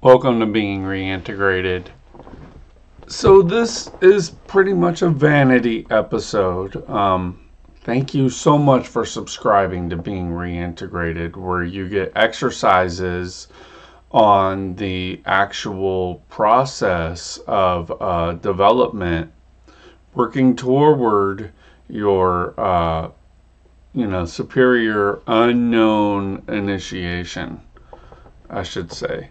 Welcome to Being Reintegrated. So, this is pretty much a vanity episode. Um, thank you so much for subscribing to Being Reintegrated, where you get exercises on the actual process of uh, development, working toward your, uh, you know, superior unknown initiation, I should say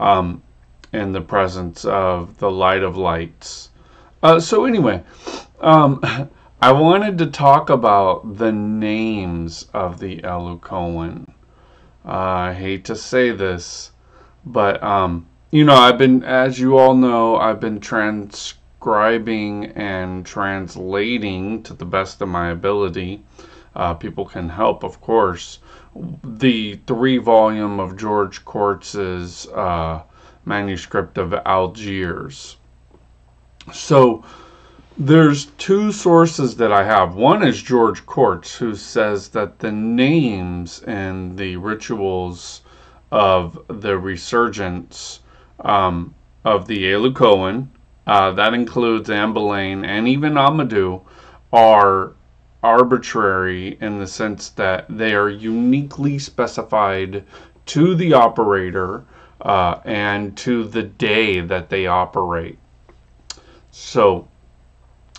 um, in the presence of the light of lights. Uh, so, anyway, um, I wanted to talk about the names of the Elu Cohen. Uh, I hate to say this, but um, you know, I've been, as you all know, I've been transcribing and translating to the best of my ability. Uh, people can help, of course the three volume of George Courts's uh, manuscript of Algiers. So there's two sources that I have. One is George Courts, who says that the names and the rituals of the resurgence um, of the Elu Cohen, uh, that includes Ambelain and even Amadou, are arbitrary in the sense that they are uniquely specified to the operator uh, and to the day that they operate. So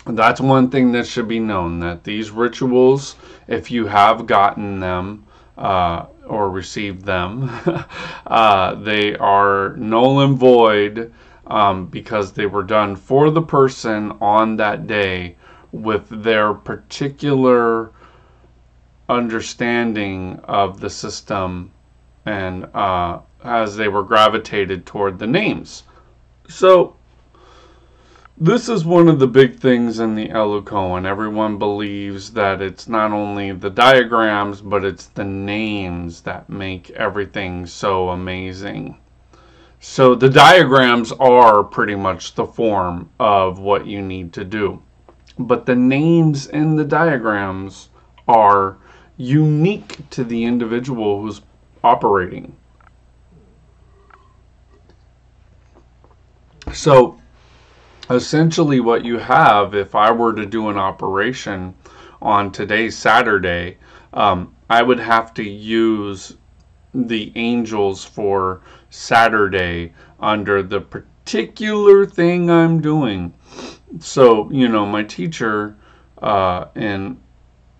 that's one thing that should be known that these rituals, if you have gotten them uh, or received them, uh, they are null and void um, because they were done for the person on that day with their particular understanding of the system and uh, as they were gravitated toward the names. So, this is one of the big things in the Elu Cohen. Everyone believes that it's not only the diagrams, but it's the names that make everything so amazing. So the diagrams are pretty much the form of what you need to do but the names in the diagrams are unique to the individual who's operating. So essentially what you have, if I were to do an operation on today's Saturday, um, I would have to use the angels for Saturday under the particular thing I'm doing. So you know my teacher uh, in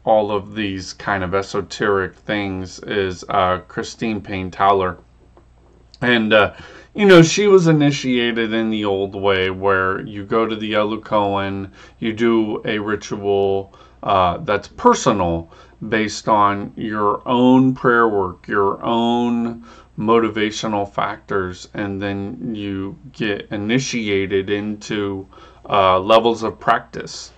all of these kind of esoteric things is uh, Christine Payne Towler, and uh, you know she was initiated in the old way where you go to the Elu Cohen, you do a ritual uh, that's personal based on your own prayer work, your own motivational factors, and then you get initiated into uh, levels of practice.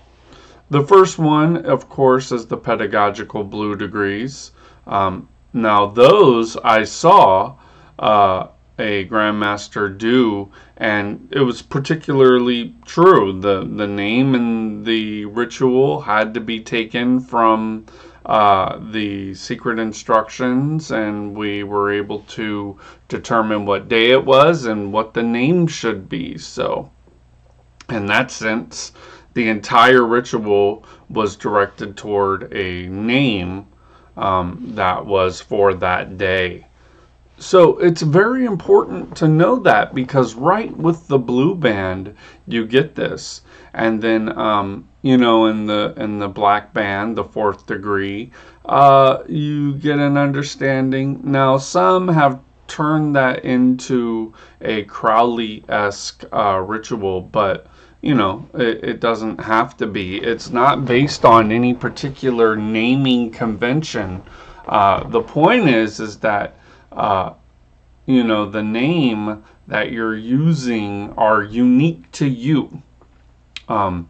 The first one, of course, is the pedagogical blue degrees. Um, now, those I saw uh, a grandmaster do, and it was particularly true. The the name and the ritual had to be taken from uh, the secret instructions, and we were able to determine what day it was and what the name should be. So in that sense, the entire ritual was directed toward a name um, that was for that day. So it's very important to know that because right with the blue band you get this, and then um, you know in the in the black band, the fourth degree, uh, you get an understanding. Now some have turned that into a Crowley esque uh, ritual, but you know, it, it, doesn't have to be. It's not based on any particular naming convention. Uh, the point is, is that, uh, you know, the name that you're using are unique to you. Um,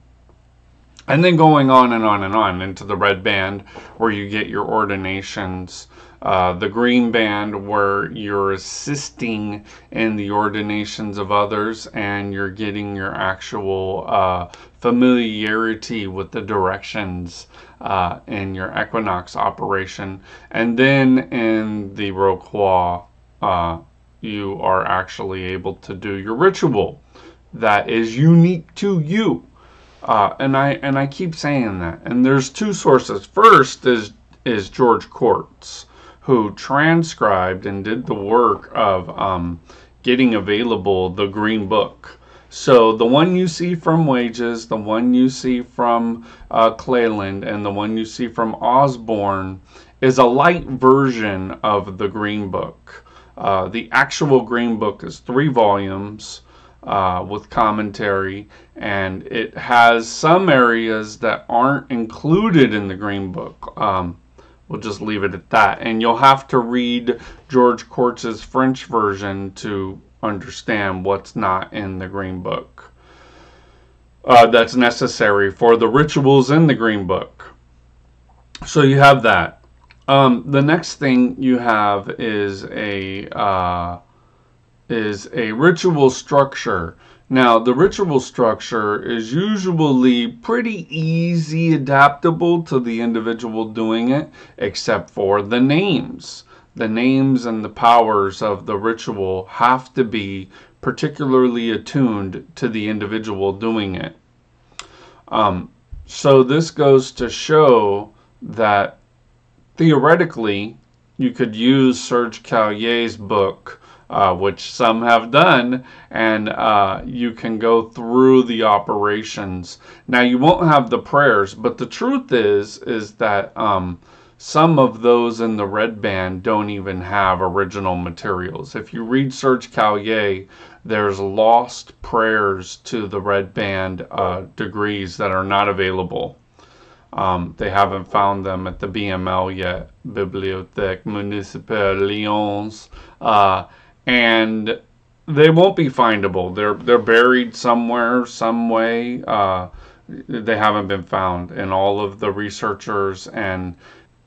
and then going on and on and on into the red band where you get your ordinations uh, the green band where you're assisting in the ordinations of others and you're getting your actual uh, familiarity with the directions uh, in your equinox operation and then in the Réau-Croix uh, you are actually able to do your ritual that is unique to you. Uh, and I and I keep saying that. And there's two sources. First is is George Courts, who transcribed and did the work of um, getting available the Green Book. So the one you see from Wages, the one you see from uh, Cleland, and the one you see from Osborne is a light version of the Green Book. Uh, the actual Green Book is three volumes uh, with commentary, and it has some areas that aren't included in the Green Book. Um, we'll just leave it at that. And you'll have to read George Courts's French version to understand what's not in the Green Book. Uh, that's necessary for the rituals in the Green Book. So you have that. Um, the next thing you have is a uh, is a ritual structure. Now, the ritual structure is usually pretty easy adaptable to the individual doing it, except for the names. The names and the powers of the ritual have to be particularly attuned to the individual doing it. Um, so this goes to show that theoretically you could use Serge Caillet's book uh, which some have done, and uh, you can go through the operations. Now you won't have the prayers, but the truth is is that um, some of those in the red band don't even have original materials. If you read Serge Caillet, there's lost prayers to the red band uh, degrees that are not available. Um, they haven't found them at the BML yet, Bibliothèque Municipale Lyons. Uh, and they won't be findable. They're they're buried somewhere, some way. Uh, they haven't been found, and all of the researchers and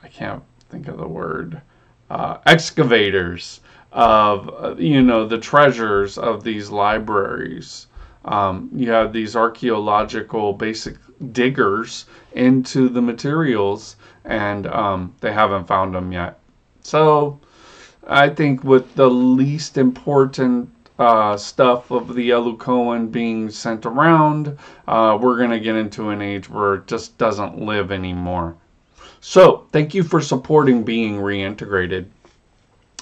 I can't think of the word uh, excavators of you know the treasures of these libraries. Um, you have these archaeological basic diggers into the materials, and um, they haven't found them yet. So I think with the least important uh, stuff of the Elu Cohen being sent around, uh, we're going to get into an age where it just doesn't live anymore. So, thank you for supporting being reintegrated.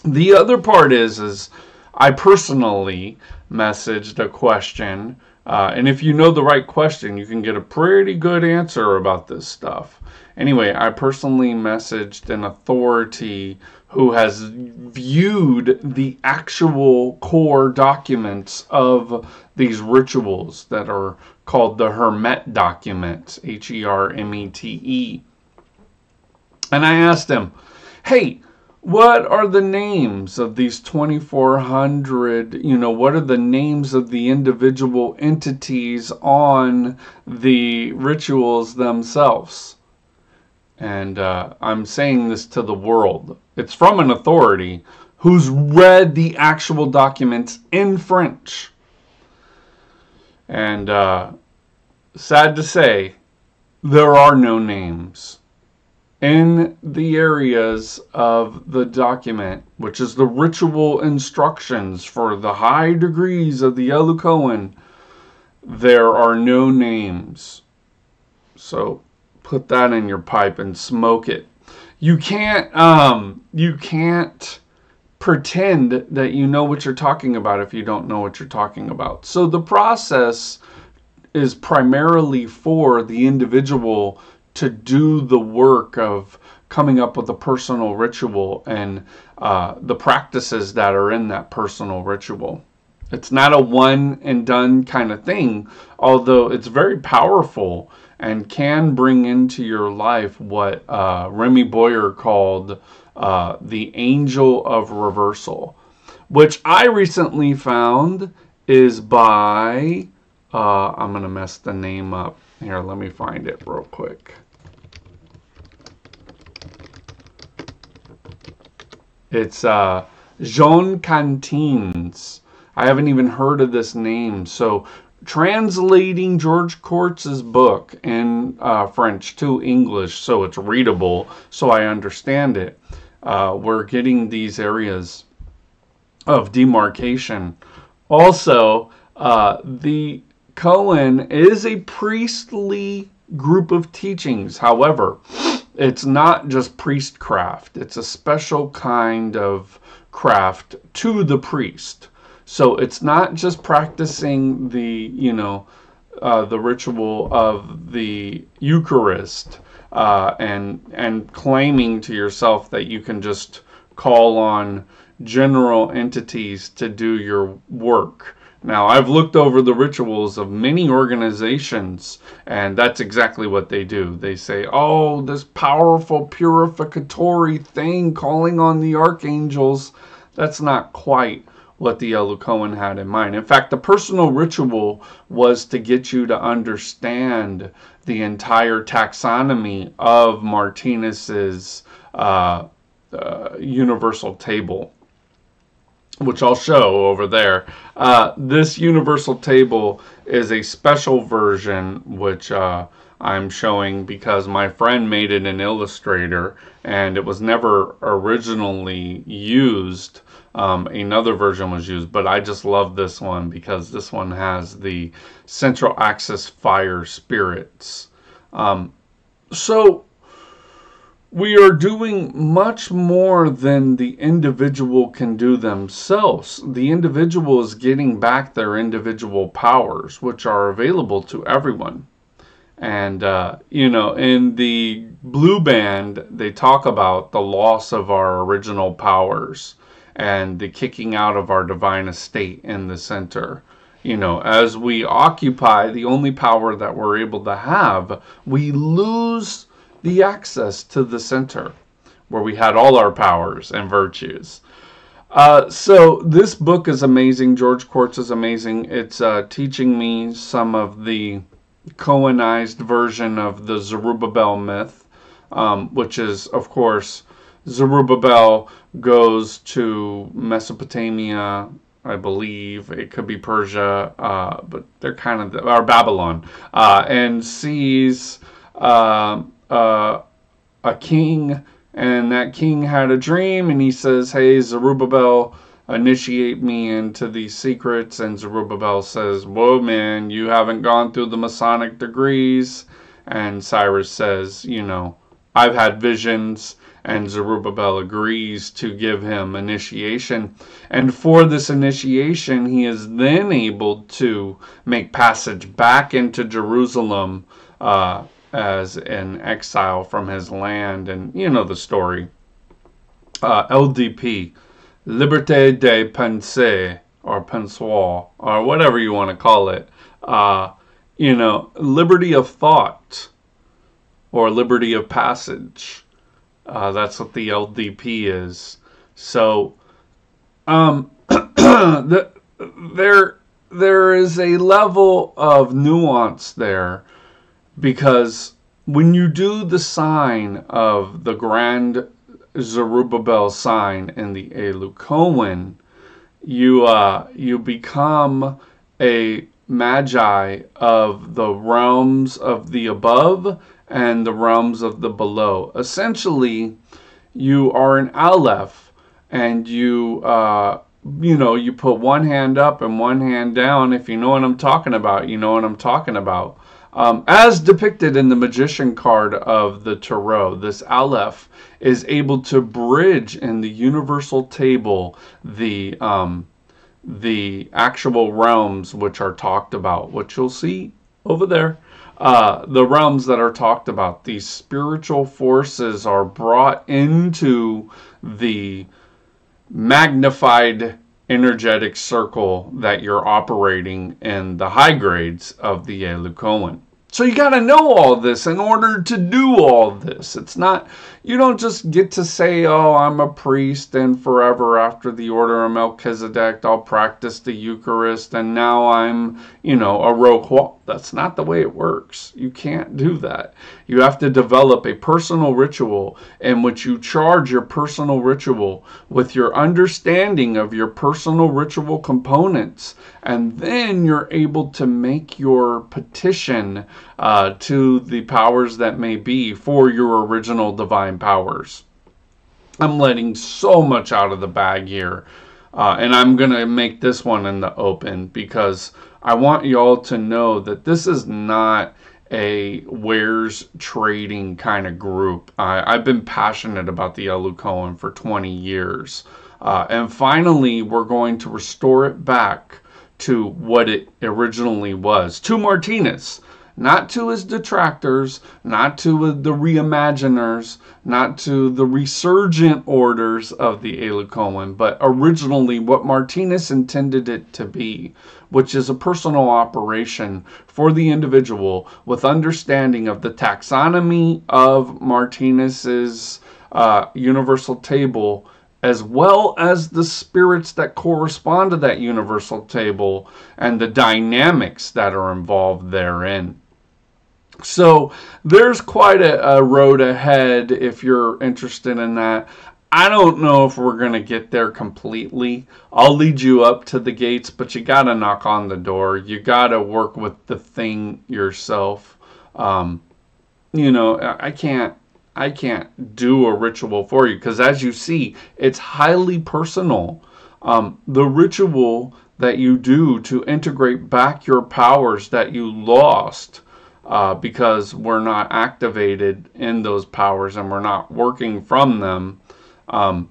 The other part is, is I personally messaged a question, uh, and if you know the right question, you can get a pretty good answer about this stuff. Anyway, I personally messaged an authority who has viewed the actual core documents of these rituals that are called the Hermet documents, H E R M E T E. And I asked him, hey, what are the names of these 2400 you know what are the names of the individual entities on the rituals themselves and uh, I'm saying this to the world. It's from an authority who's read the actual documents in French. And uh, sad to say, there are no names in the areas of the document, which is the ritual instructions for the high degrees of the Elu Cohen. There are no names. So put that in your pipe and smoke it. You can't um you can't pretend that you know what you're talking about if you don't know what you're talking about. So the process is primarily for the individual to do the work of coming up with a personal ritual and uh, the practices that are in that personal ritual. It's not a one and done kind of thing, although it's very powerful and can bring into your life what uh, Remy Boyer called uh, the angel of reversal, which I recently found is by, uh, I'm going to mess the name up. Here, let me find it real quick. It's uh, Jean Cantines. I haven't even heard of this name. So translating George Courts's book in uh, French to English so it's readable, so I understand it. Uh, we're getting these areas of demarcation. Also, uh, the Cohen is a priestly group of teachings. However, it's not just priestcraft, it's a special kind of craft to the priest. So it's not just practicing the, you know, uh, the ritual of the Eucharist uh, and and claiming to yourself that you can just call on general entities to do your work. Now, I've looked over the rituals of many organizations, and that's exactly what they do. They say, oh, this powerful purificatory thing calling on the archangels. That's not quite what the Elu Cohen had in mind. In fact, the personal ritual was to get you to understand the entire taxonomy of Martinez's uh, uh, universal table which I'll show over there. Uh, this universal table is a special version which uh, I'm showing because my friend made it in Illustrator and it was never originally used. Um, another version was used, but I just love this one because this one has the central axis fire spirits. Um, so we are doing much more than the individual can do themselves. The individual is getting back their individual powers, which are available to everyone. And, uh, you know, in the blue band, they talk about the loss of our original powers and the kicking out of our divine estate in the center. You know, as we occupy the only power that we're able to have, we lose the access to the center where we had all our powers and virtues. Uh, so this book is amazing. George Courts is amazing. It's uh, teaching me some of the Koanized version of the Zerubbabel myth, um, which is, of course, Zerubbabel goes to Mesopotamia, I believe. It could be Persia, uh, but they're kind of, the, or Babylon, uh, and sees uh, uh, a king, and that king had a dream, and he says, "Hey, Zerubbabel." Initiate me into these secrets, and Zerubbabel says, Whoa, man, you haven't gone through the Masonic degrees. And Cyrus says, You know, I've had visions and Zerubbabel agrees to give him initiation. And for this initiation, he is then able to make passage back into Jerusalem uh, as an exile from his land. And you know the story. Uh, LDP, Liberté de Pensée, or Pensoir, or whatever you want to call it. Uh, you know, liberty of thought or liberty of passage. Uh, that's what the LDP is. So, um, the, there there is a level of nuance there because when you do the sign of the grand Zerubbabel sign in the Elu Cohen, you uh, you become a magi of the realms of the above and the realms of the below. Essentially, you are an Aleph, and you uh, you know you put one hand up and one hand down. If you know what I'm talking about, you know what I'm talking about. Um, as depicted in the magician card of the Tarot, this Aleph is able to bridge in the universal table the um, the actual realms which are talked about, which you'll see over there. Uh, the realms that are talked about, these spiritual forces are brought into the magnified energetic circle that you're operating in the high grades of the Elu Cohen. So you got to know all this in order to do all this. It's not, you don't just get to say, oh, I'm a priest and forever after the order of Melchizedek, I'll practice the Eucharist and now I'm, you know, a Réau-Croix. That's not the way it works. You can't do that. You have to develop a personal ritual in which you charge your personal ritual with your understanding of your personal ritual components. And then you're able to make your petition uh, to the powers that may be for your original divine powers. I'm letting so much out of the bag here. Uh, and I'm going to make this one in the open because I want y'all to know that this is not a wares trading kind of group. I, have been passionate about the Elu Cohen for 20 years. Uh, and finally, we're going to restore it back to what it originally was to Martinez not to his detractors, not to the reimaginers, not to the resurgent orders of the Elu but originally what Martinez intended it to be, which is a personal operation for the individual with understanding of the taxonomy of Martinez's uh, universal table as well as the spirits that correspond to that universal table and the dynamics that are involved therein. So there's quite a, a, road ahead if you're interested in that. I don't know if we're going to get there completely. I'll lead you up to the gates, but you got to knock on the door. You got to work with the thing yourself. Um, you know, I can't I can't do a ritual for you because as you see, it's highly personal. Um, the ritual that you do to integrate back your powers that you lost uh, because we're not activated in those powers and we're not working from them um,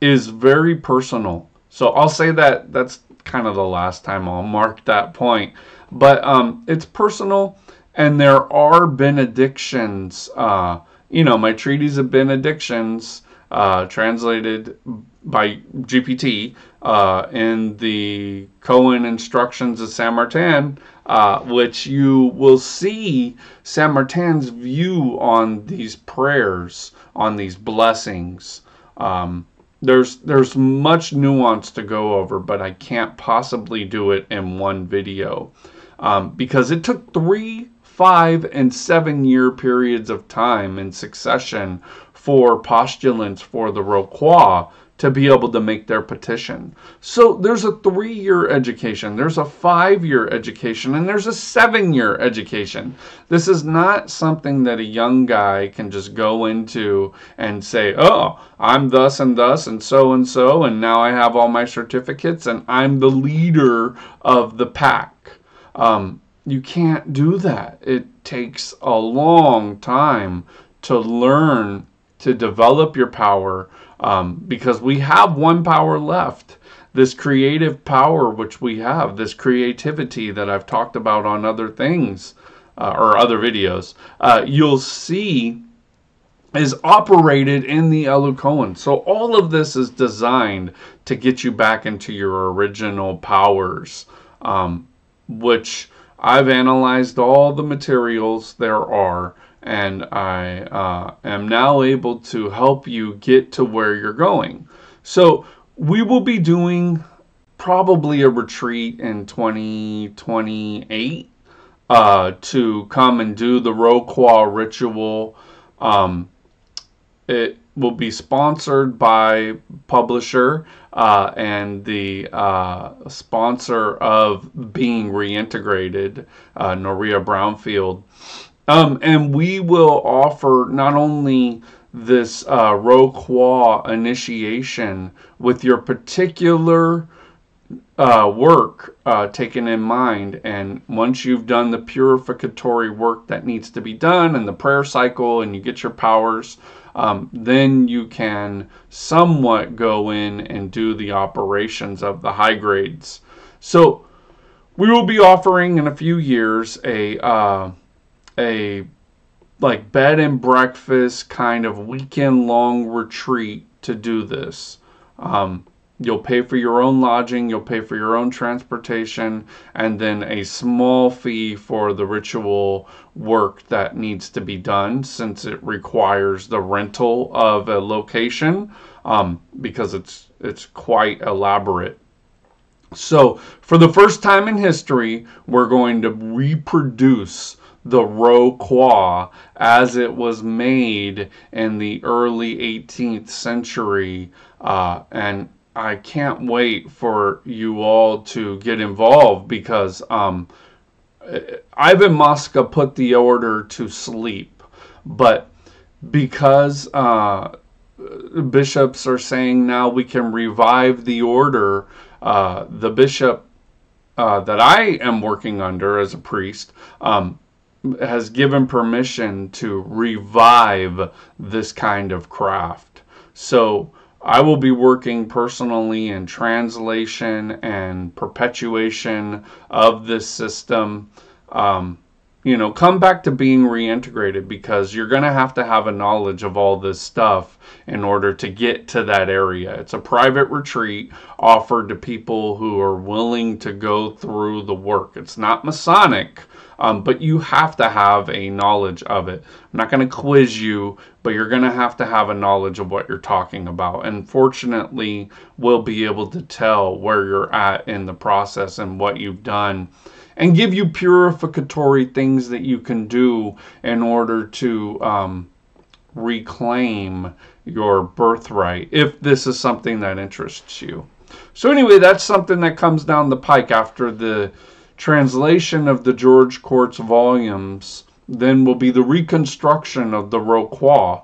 is very personal. So I'll say that that's kind of the last time I'll mark that point. But um, it's personal, and there are benedictions. Uh, you know, my treaties of benedictions, uh, translated by GPT uh, in the Cohen Instructions of Saint Martin uh, which you will see Saint Martin's view on these prayers, on these blessings. Um, there's there's much nuance to go over, but I can't possibly do it in one video um, because it took three, five, and seven year periods of time in succession for postulants for the Réau-Croix to be able to make their petition. So there's a three year education, there's a five year education, and there's a seven year education. This is not something that a young guy can just go into and say, oh, I'm thus and thus and so and so, and now I have all my certificates and I'm the leader of the pack. Um, you can't do that. It takes a long time to learn to develop your power um, because we have one power left. This creative power, which we have, this creativity that I've talked about on other things uh, or other videos, uh, you'll see is operated in the Elu Cohen. So all of this is designed to get you back into your original powers, um, which I've analyzed all the materials there are and I uh, am now able to help you get to where you're going. So we will be doing probably a retreat in 2028 uh, to come and do the Réau-Croix ritual. Um, it will be sponsored by publisher uh, and the uh, sponsor of being reintegrated, uh, Noria Brownfield. Um, and we will offer not only this uh, initiation with your particular uh, work uh, taken in mind. And once you've done the purificatory work that needs to be done and the prayer cycle and you get your powers, um, then you can somewhat go in and do the operations of the high grades. So we will be offering in a few years a uh, a like bed and breakfast kind of weekend long retreat to do this. Um, you'll pay for your own lodging, you'll pay for your own transportation, and then a small fee for the ritual work that needs to be done since it requires the rental of a location um, because it's it's quite elaborate. So, for the first time in history, we're going to reproduce the Réau-Croix as it was made in the early 18th century. Uh, and I can't wait for you all to get involved because um, Ivan Mosca put the order to sleep. But because uh, bishops are saying now we can revive the order. Uh, the bishop uh, that I am working under as a priest um, has given permission to revive this kind of craft. So I will be working personally in translation and perpetuation of this system. Um, you know, come back to being reintegrated because you're going to have to have a knowledge of all this stuff in order to get to that area. It's a private retreat offered to people who are willing to go through the work. It's not Masonic, um, but you have to have a knowledge of it. I'm not going to quiz you, but you're going to have to have a knowledge of what you're talking about. And fortunately, we'll be able to tell where you're at in the process and what you've done and give you purificatory things that you can do in order to um, reclaim your birthright if this is something that interests you. So, anyway, that's something that comes down the pike after the translation of the George Courts volumes. Then will be the reconstruction of the Réau-Croix.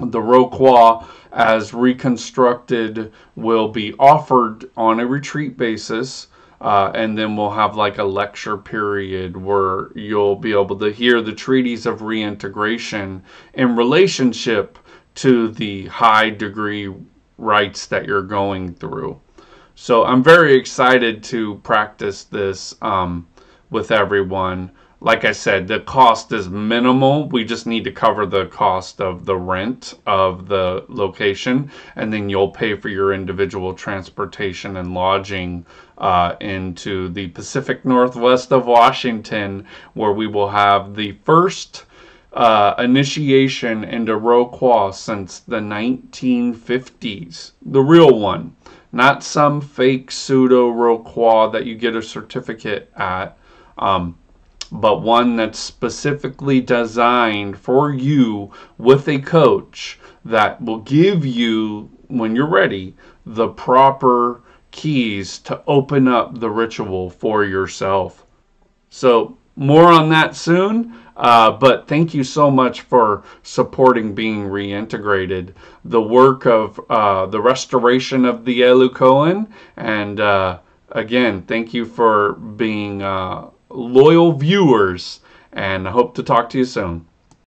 The Réau-Croix, as reconstructed, will be offered on a retreat basis uh, and then we'll have like a lecture period where you'll be able to hear the treaties of reintegration in relationship to the high degree rights that you're going through. So I'm very excited to practice this um, with everyone like I said, the cost is minimal. We just need to cover the cost of the rent of the location, and then you'll pay for your individual transportation and lodging uh, into the Pacific Northwest of Washington, where we will have the first uh, initiation into Réau-Croix since the 1950s, the real one, not some fake pseudo Réau-Croix that you get a certificate at. Um, but one that's specifically designed for you with a coach that will give you, when you're ready, the proper keys to open up the ritual for yourself. So, more on that soon. Uh, but thank you so much for supporting being reintegrated. The work of uh, the restoration of the Elu Cohen. And uh, again, thank you for being uh, loyal viewers, and I hope to talk to you soon.